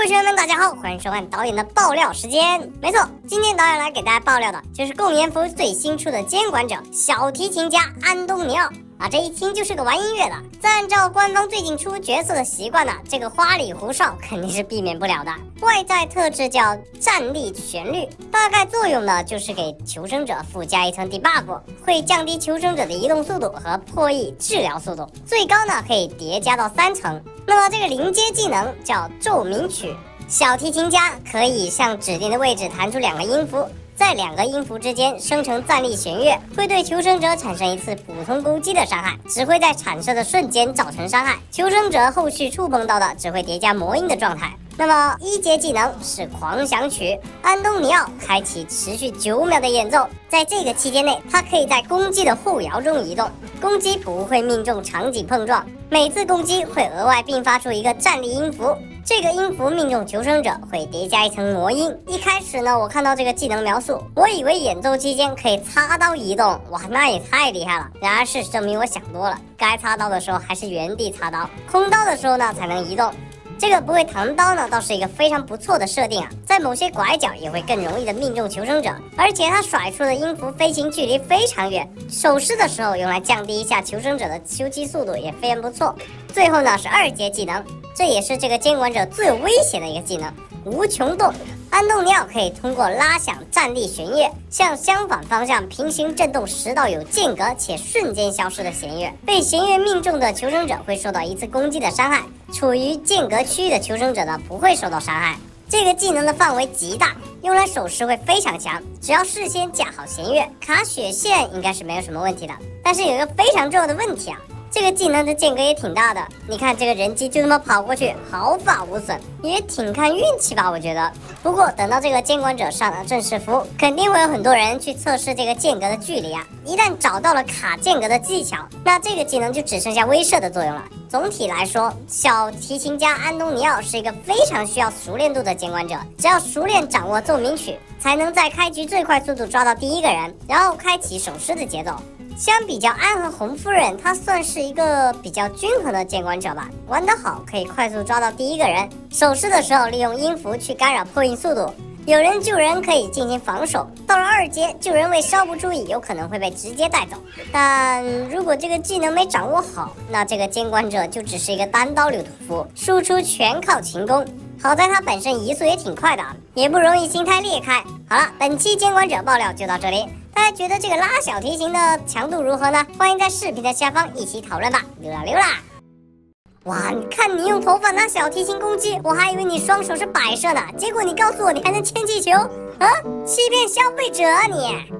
位学员们，大家好，欢迎收看导演的爆料时间。没错，今天导演来给大家爆料的就是共研福最新出的监管者小提琴家安东尼奥啊，这一听就是个玩音乐的。再按照官方最近出角色的习惯呢，这个花里胡哨肯定是避免不了的。外在特质叫站立旋律，大概作用呢就是给求生者附加一层 debuff，会降低求生者的移动速度和破译治疗速度，最高呢可以叠加到三层。那么这个临接技能叫奏鸣曲，小提琴家可以向指定的位置弹出两个音符，在两个音符之间生成站立弦乐，会对求生者产生一次普通攻击的伤害，只会在产生的瞬间造成伤害，求生者后续触碰到的只会叠加魔音的状态。那么一阶技能是狂想曲，安东尼奥开启持续九秒的演奏，在这个期间内，他可以在攻击的后摇中移动，攻击不会命中场景碰撞。每次攻击会额外并发出一个站立音符，这个音符命中求生者会叠加一层魔音。一开始呢，我看到这个技能描述，我以为演奏期间可以擦刀移动，哇，那也太厉害了。然而事实证明我想多了，该擦刀的时候还是原地擦刀，空刀的时候呢才能移动。这个不会弹刀呢，倒是一个非常不错的设定啊，在某些拐角也会更容易的命中求生者，而且它甩出的音符飞行距离非常远，手势的时候用来降低一下求生者的修机速度也非常不错。最后呢是二阶技能，这也是这个监管者最危险的一个技能——无穷动。安东尼奥可以通过拉响站立弦乐，向相反方向平行震动十道有间隔且瞬间消失的弦乐，被弦乐命中的求生者会受到一次攻击的伤害。处于间隔区域的求生者呢，不会受到伤害。这个技能的范围极大，用来手势会非常强。只要事先架好弦乐，卡血线应该是没有什么问题的。但是有一个非常重要的问题啊。这个技能的间隔也挺大的，你看这个人机就这么跑过去，毫发无损，也挺看运气吧？我觉得。不过等到这个监管者上了正式服，肯定会有很多人去测试这个间隔的距离啊。一旦找到了卡间隔的技巧，那这个技能就只剩下威慑的作用了。总体来说，小提琴家安东尼奥是一个非常需要熟练度的监管者，只要熟练掌握奏鸣曲，才能在开局最快速度抓到第一个人，然后开启手势的节奏。相比较安和红夫人，他算是一个比较均衡的监管者吧。玩得好，可以快速抓到第一个人。手势的时候，利用音符去干扰破音速度。有人救人可以进行防守。到了二阶，救人位稍不注意，有可能会被直接带走。但如果这个技能没掌握好，那这个监管者就只是一个单刀流屠夫，输出全靠勤工。好在他本身移速也挺快的，也不容易心态裂开。好了，本期监管者爆料就到这里。大家觉得这个拉小提琴的强度如何呢？欢迎在视频的下方一起讨论吧！溜啦溜啦！哇，你看你用头发拿小提琴攻击，我还以为你双手是摆设呢，结果你告诉我你还能牵气球，啊，欺骗消费者啊你！